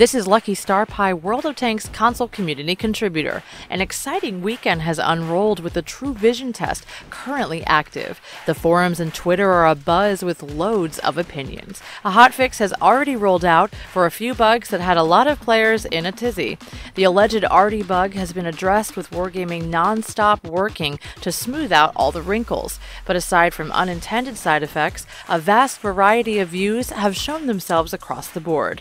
This is Lucky Star Pie World of Tanks console community contributor. An exciting weekend has unrolled with the True Vision test currently active. The forums and Twitter are abuzz with loads of opinions. A hotfix has already rolled out for a few bugs that had a lot of players in a tizzy. The alleged Artie bug has been addressed with Wargaming non-stop working to smooth out all the wrinkles. But aside from unintended side effects, a vast variety of views have shown themselves across the board.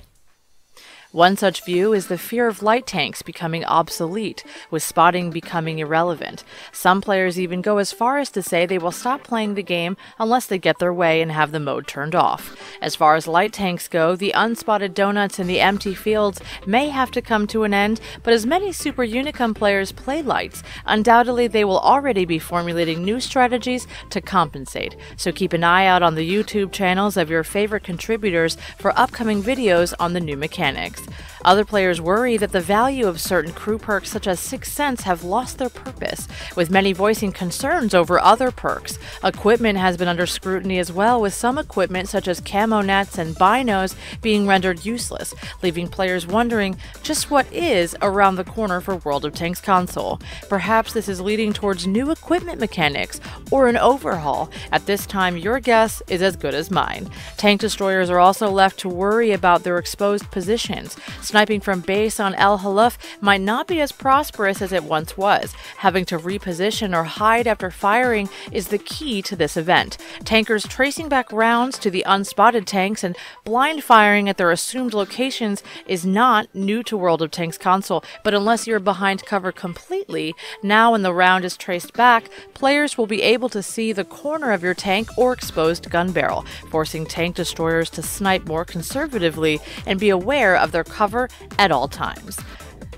One such view is the fear of light tanks becoming obsolete, with spotting becoming irrelevant. Some players even go as far as to say they will stop playing the game unless they get their way and have the mode turned off. As far as light tanks go, the unspotted donuts in the empty fields may have to come to an end, but as many Super Unicum players play lights, undoubtedly they will already be formulating new strategies to compensate. So keep an eye out on the YouTube channels of your favorite contributors for upcoming videos on the new mechanics. Other players worry that the value of certain crew perks such as Sixth Sense have lost their purpose, with many voicing concerns over other perks. Equipment has been under scrutiny as well, with some equipment such as camo nets and binos being rendered useless, leaving players wondering just what is around the corner for World of Tanks console. Perhaps this is leading towards new equipment mechanics or an overhaul. At this time, your guess is as good as mine. Tank destroyers are also left to worry about their exposed positions. Sniping from base on El Haluf might not be as prosperous as it once was. Having to reposition or hide after firing is the key to this event. Tankers tracing back rounds to the unspotted tanks and blind firing at their assumed locations is not new to World of Tanks console, but unless you're behind cover completely, now when the round is traced back, players will be able to see the corner of your tank or exposed gun barrel, forcing tank destroyers to snipe more conservatively and be aware of their cover cover at all times.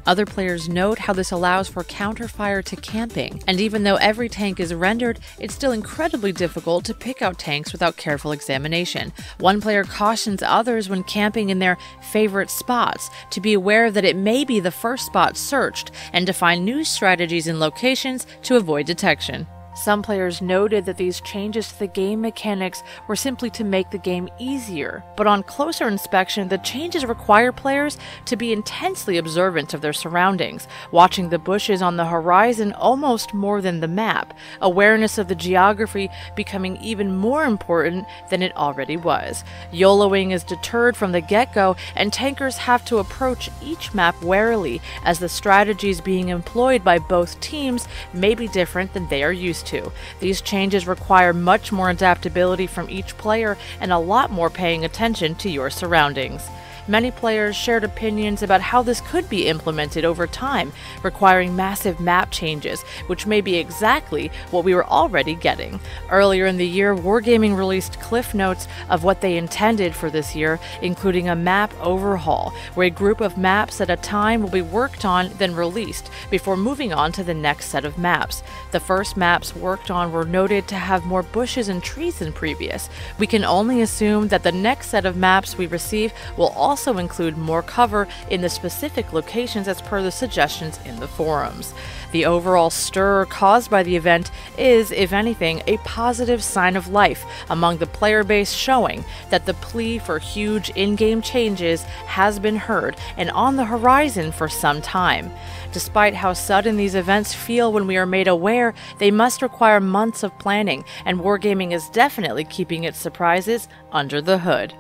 Other players note how this allows for counterfire to camping, and even though every tank is rendered, it's still incredibly difficult to pick out tanks without careful examination. One player cautions others when camping in their favorite spots to be aware that it may be the first spot searched and to find new strategies and locations to avoid detection. Some players noted that these changes to the game mechanics were simply to make the game easier, but on closer inspection, the changes require players to be intensely observant of their surroundings, watching the bushes on the horizon almost more than the map, awareness of the geography becoming even more important than it already was. YOLOing is deterred from the get go, and tankers have to approach each map warily, as the strategies being employed by both teams may be different than they are used to to. These changes require much more adaptability from each player and a lot more paying attention to your surroundings. Many players shared opinions about how this could be implemented over time, requiring massive map changes, which may be exactly what we were already getting. Earlier in the year, Wargaming released cliff notes of what they intended for this year, including a map overhaul, where a group of maps at a time will be worked on, then released, before moving on to the next set of maps. The first maps worked on were noted to have more bushes and trees than previous. We can only assume that the next set of maps we receive will also also include more cover in the specific locations as per the suggestions in the forums. The overall stir caused by the event is, if anything, a positive sign of life among the player base, showing that the plea for huge in game changes has been heard and on the horizon for some time. Despite how sudden these events feel when we are made aware, they must require months of planning, and Wargaming is definitely keeping its surprises under the hood.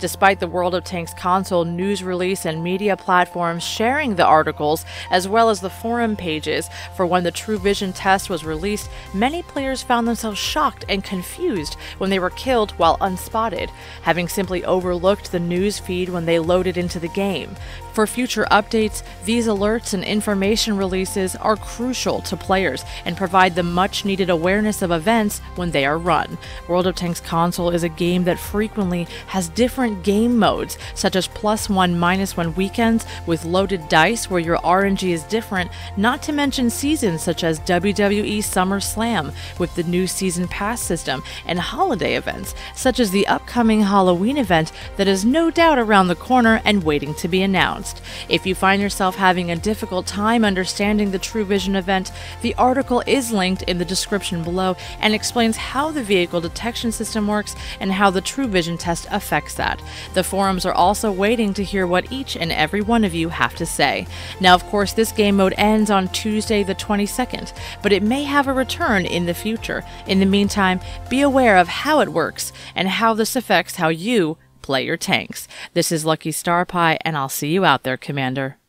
Despite the World of Tanks console news release and media platforms sharing the articles, as well as the forum pages for when the True Vision test was released, many players found themselves shocked and confused when they were killed while unspotted, having simply overlooked the news feed when they loaded into the game. For future updates, these alerts and information releases are crucial to players and provide the much needed awareness of events when they are run. World of Tanks console is a game that frequently has different game modes, such as plus one, minus one weekends with loaded dice where your RNG is different, not to mention seasons such as WWE Summer Slam with the new season pass system and holiday events, such as the upcoming Halloween event that is no doubt around the corner and waiting to be announced announced. If you find yourself having a difficult time understanding the True Vision event, the article is linked in the description below and explains how the vehicle detection system works and how the True Vision test affects that. The forums are also waiting to hear what each and every one of you have to say. Now, of course, this game mode ends on Tuesday the 22nd, but it may have a return in the future. In the meantime, be aware of how it works and how this affects how you play your tanks. This is Lucky Star Pie, and I'll see you out there, Commander.